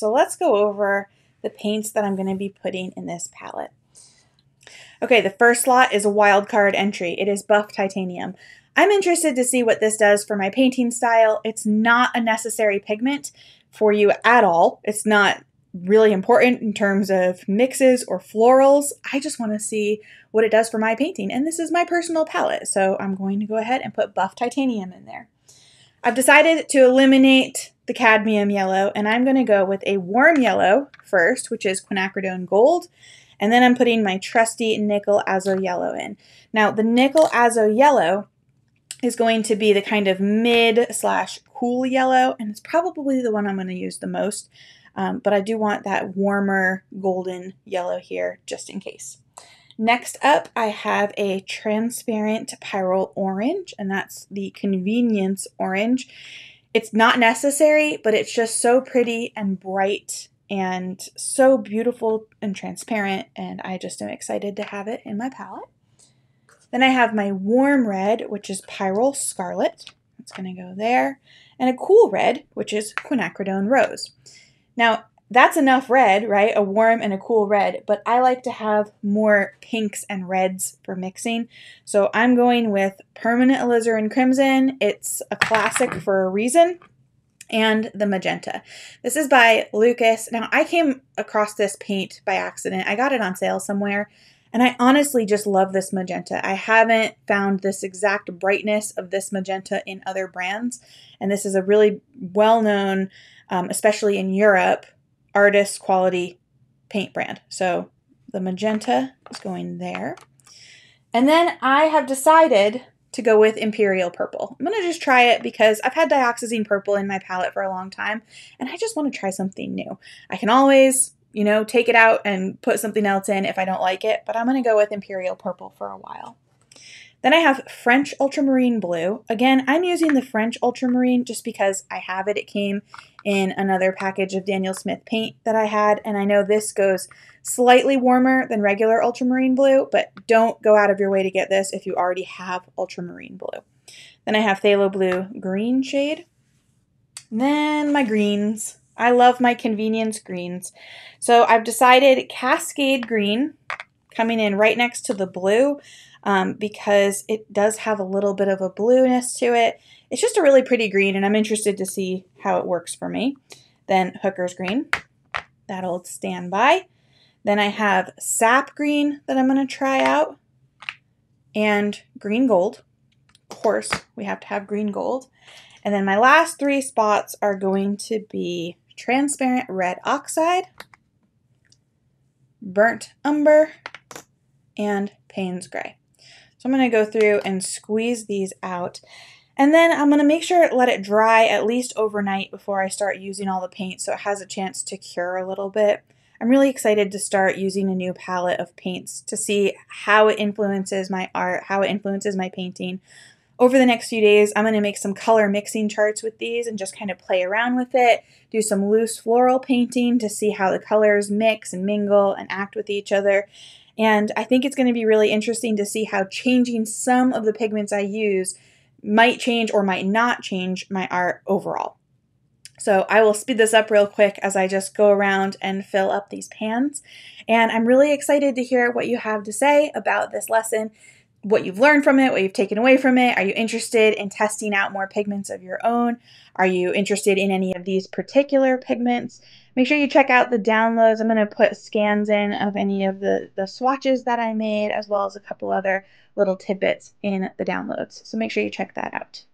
So let's go over the paints that I'm going to be putting in this palette. Okay, the first slot is a wild card entry. It is buff titanium. I'm interested to see what this does for my painting style. It's not a necessary pigment for you at all. It's not really important in terms of mixes or florals. I just want to see what it does for my painting. And this is my personal palette, so I'm going to go ahead and put buff titanium in there. I've decided to eliminate the cadmium yellow, and I'm going to go with a warm yellow first, which is quinacridone gold, and then I'm putting my trusty nickel azo yellow in. Now, the nickel azo yellow is going to be the kind of mid slash cool yellow, and it's probably the one I'm going to use the most, um, but I do want that warmer golden yellow here just in case. Next up, I have a transparent pyrrole orange, and that's the convenience orange. It's not necessary, but it's just so pretty and bright and so beautiful and transparent, and I just am excited to have it in my palette. Then I have my warm red, which is Pyrrole Scarlet. It's going to go there. And a cool red, which is Quinacridone Rose. Now, that's enough red, right? A warm and a cool red, but I like to have more pinks and reds for mixing. So I'm going with Permanent Alizarin Crimson. It's a classic for a reason. And the magenta. This is by Lukas. Now, I came across this paint by accident. I got it on sale somewhere, and I honestly just love this magenta. I haven't found this exact brightness of this magenta in other brands, and this is a really well known, um, especially in Europe, artist quality paint brand. So the magenta is going there. And then I have decided to go with Imperial Purple. I'm going to just try it because I've had Dioxazine Purple in my palette for a long time and I just want to try something new. I can always, you know, take it out and put something else in if I don't like it, but I'm going to go with Imperial Purple for a while. Then I have French Ultramarine Blue. Again, I'm using the French Ultramarine just because I have it. It came in another package of Daniel Smith paint that I had, and I know this goes slightly warmer than regular ultramarine blue, but don't go out of your way to get this if you already have ultramarine blue. Then I have phthalo blue green shade. Then my greens. I love my convenience greens. So I've decided Cascade Green coming in right next to the blue um, because it does have a little bit of a blueness to it. It's just a really pretty green, and I'm interested to see how it works for me. Then Hooker's Green. That'll stand by. Then I have Sap Green that I'm going to try out. And Green Gold. Of course, we have to have Green Gold. And then my last three spots are going to be Transparent Red Oxide, Burnt Umber, and Payne's Gray. So I'm going to go through and squeeze these out. And then I'm going to make sure let it dry at least overnight before I start using all the paint so it has a chance to cure a little bit. I'm really excited to start using a new palette of paints to see how it influences my art, how it influences my painting. Over the next few days, I'm going to make some color mixing charts with these and just kind of play around with it, do some loose floral painting to see how the colors mix and mingle and act with each other. And I think it's going to be really interesting to see how changing some of the pigments I use might change or might not change my art overall. So I will speed this up real quick as I just go around and fill up these pans. And I'm really excited to hear what you have to say about this lesson, what you've learned from it, what you've taken away from it. Are you interested in testing out more pigments of your own? Are you interested in any of these particular pigments? Make sure you check out the downloads. I'm going to put scans in of any of the, the swatches that I made, as well as a couple other little tidbits in the downloads. So make sure you check that out.